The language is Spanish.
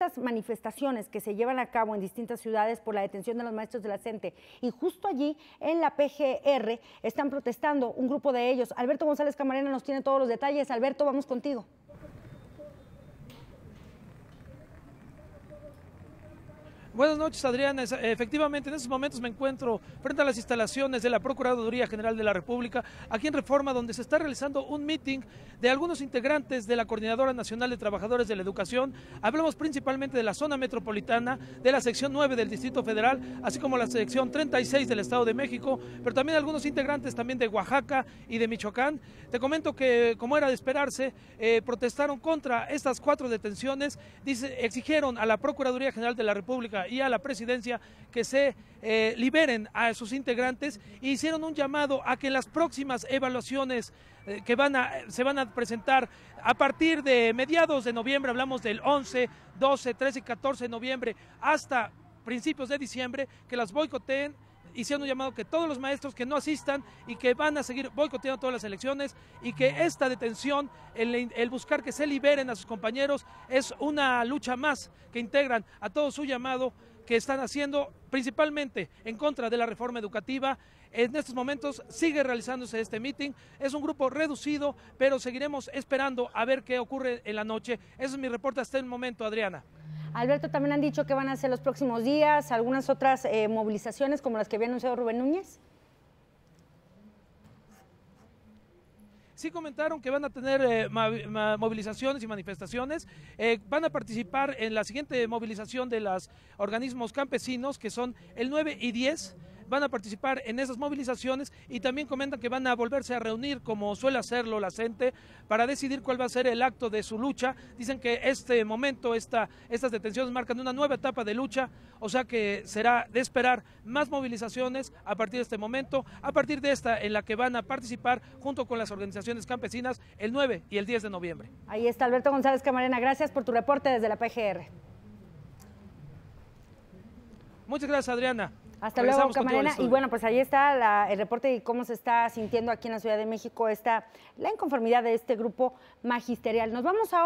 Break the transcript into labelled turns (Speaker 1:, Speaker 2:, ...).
Speaker 1: Estas manifestaciones que se llevan a cabo en distintas ciudades por la detención de los maestros de la CENTE y justo allí en la PGR están protestando un grupo de ellos. Alberto González Camarena nos tiene todos los detalles. Alberto, vamos contigo.
Speaker 2: Buenas noches, Adriana. Efectivamente, en estos momentos me encuentro frente a las instalaciones de la Procuraduría General de la República, aquí en Reforma, donde se está realizando un meeting de algunos integrantes de la Coordinadora Nacional de Trabajadores de la Educación. Hablamos principalmente de la zona metropolitana, de la sección 9 del Distrito Federal, así como la sección 36 del Estado de México, pero también algunos integrantes también de Oaxaca y de Michoacán. Te comento que, como era de esperarse, eh, protestaron contra estas cuatro detenciones, exigieron a la Procuraduría General de la República y a la presidencia que se eh, liberen a sus integrantes. E hicieron un llamado a que las próximas evaluaciones eh, que van a, se van a presentar a partir de mediados de noviembre, hablamos del 11, 12, 13 y 14 de noviembre, hasta principios de diciembre, que las boicoteen hicieron un llamado que todos los maestros que no asistan y que van a seguir boicoteando todas las elecciones y que esta detención, el, el, buscar que se liberen a sus compañeros, es una lucha más que integran a todo su llamado que están haciendo principalmente en contra de la reforma educativa. En estos momentos sigue realizándose este meeting. Es un grupo reducido, pero seguiremos esperando a ver qué ocurre en la noche. Ese es mi reporte hasta el momento, Adriana.
Speaker 1: Alberto, también han dicho que van a hacer los próximos días algunas otras eh, movilizaciones como las que había anunciado Rubén Núñez.
Speaker 2: sí comentaron que van a tener eh, movilizaciones y manifestaciones. Eh, van a participar en la siguiente movilización de los organismos campesinos, que son el 9 y 10 van a participar en esas movilizaciones y también comentan que van a volverse a reunir como suele hacerlo la gente para decidir cuál va a ser el acto de su lucha. Dicen que este momento, esta, estas detenciones marcan una nueva etapa de lucha, o sea que será de esperar más movilizaciones a partir de este momento, a partir de esta en la que van a participar junto con las organizaciones campesinas el 9 y el 10 de noviembre.
Speaker 1: Ahí está Alberto González Camarena, gracias por tu reporte desde la PGR.
Speaker 2: Muchas gracias Adriana.
Speaker 1: Hasta luego, Camarena. Y bueno, pues ahí está la, el reporte de cómo se está sintiendo aquí en la Ciudad de México esta, la inconformidad de este grupo magisterial. Nos vamos ahora.